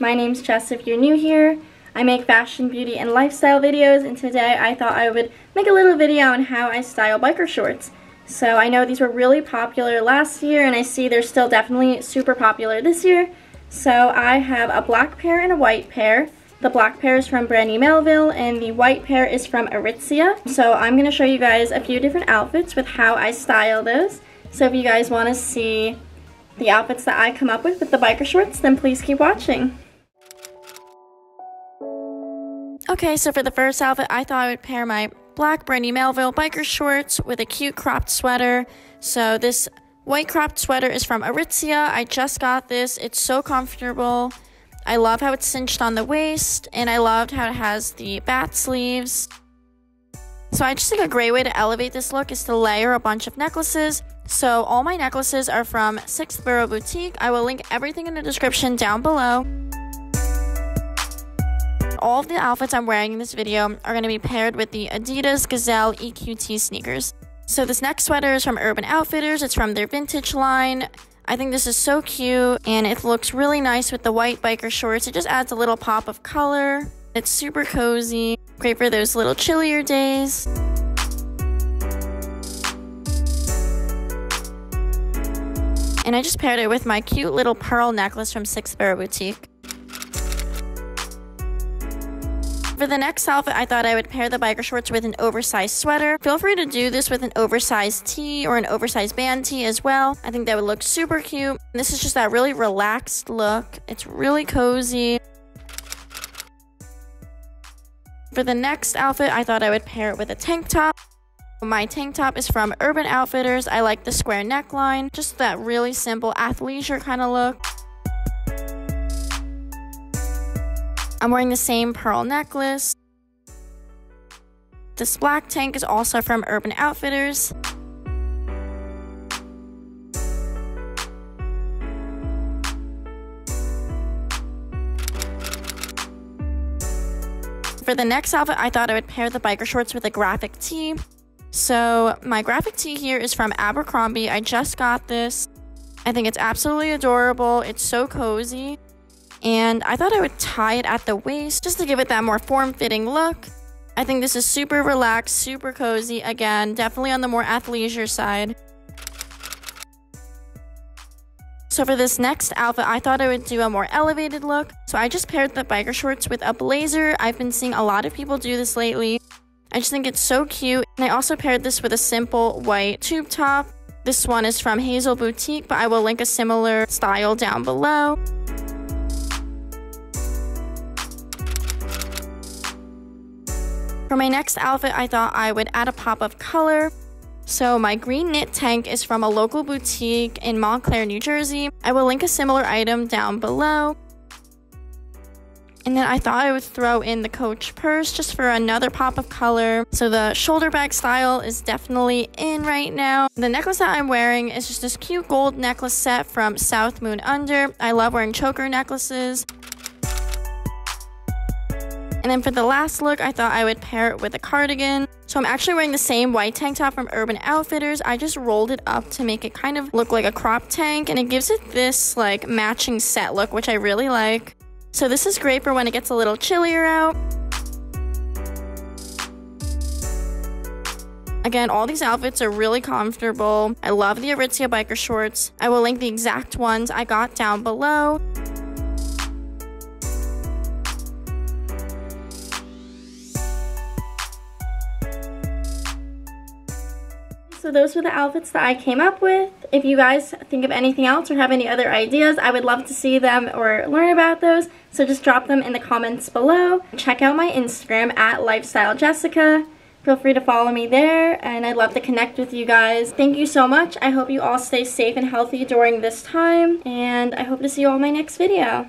My name's Jess if you're new here. I make fashion, beauty, and lifestyle videos and today I thought I would make a little video on how I style biker shorts. So I know these were really popular last year and I see they're still definitely super popular this year. So I have a black pair and a white pair. The black pair is from Brandy Melville and the white pair is from Aritzia. So I'm going to show you guys a few different outfits with how I style those. So if you guys want to see the outfits that I come up with with the biker shorts, then please keep watching. Okay, so for the first outfit, I thought I would pair my black Brandy Melville biker shorts with a cute cropped sweater. So this white cropped sweater is from Aritzia. I just got this. It's so comfortable. I love how it's cinched on the waist, and I loved how it has the bat sleeves. So I just think a great way to elevate this look is to layer a bunch of necklaces. So all my necklaces are from 6th Borough Boutique. I will link everything in the description down below. All of the outfits I'm wearing in this video are going to be paired with the Adidas Gazelle EQT sneakers. So this next sweater is from Urban Outfitters. It's from their vintage line. I think this is so cute and it looks really nice with the white biker shorts. It just adds a little pop of color. It's super cozy, great for those little chillier days. And I just paired it with my cute little pearl necklace from 6th Borough Boutique. For the next outfit, I thought I would pair the biker shorts with an oversized sweater. Feel free to do this with an oversized tee or an oversized band tee as well. I think that would look super cute. This is just that really relaxed look. It's really cozy. For the next outfit, I thought I would pair it with a tank top. My tank top is from Urban Outfitters. I like the square neckline, just that really simple athleisure kind of look. I'm wearing the same pearl necklace. This black tank is also from Urban Outfitters. For the next outfit, I thought I would pair the biker shorts with a graphic tee. So my graphic tee here is from Abercrombie. I just got this. I think it's absolutely adorable. It's so cozy and I thought I would tie it at the waist just to give it that more form-fitting look. I think this is super relaxed, super cozy. Again, definitely on the more athleisure side. So for this next outfit, I thought I would do a more elevated look. So I just paired the biker shorts with a blazer. I've been seeing a lot of people do this lately. I just think it's so cute. And I also paired this with a simple white tube top. This one is from Hazel Boutique, but I will link a similar style down below. For my next outfit, I thought I would add a pop of color. So my green knit tank is from a local boutique in Montclair, New Jersey. I will link a similar item down below. And then I thought I would throw in the Coach purse just for another pop of color. So the shoulder bag style is definitely in right now. The necklace that I'm wearing is just this cute gold necklace set from South Moon Under. I love wearing choker necklaces. And then for the last look, I thought I would pair it with a cardigan. So I'm actually wearing the same white tank top from Urban Outfitters. I just rolled it up to make it kind of look like a crop tank and it gives it this like matching set look, which I really like. So this is great for when it gets a little chillier out. Again, all these outfits are really comfortable. I love the Aritzia biker shorts. I will link the exact ones I got down below. So those were the outfits that I came up with. If you guys think of anything else or have any other ideas, I would love to see them or learn about those. So just drop them in the comments below. Check out my Instagram at Lifestyle Jessica. Feel free to follow me there and I'd love to connect with you guys. Thank you so much. I hope you all stay safe and healthy during this time and I hope to see you all in my next video.